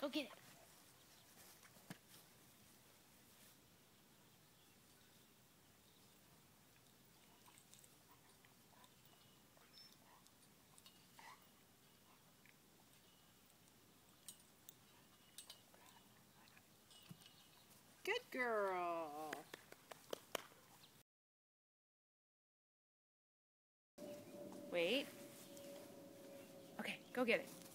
Go get it. Good girl. Wait. Okay, go get it.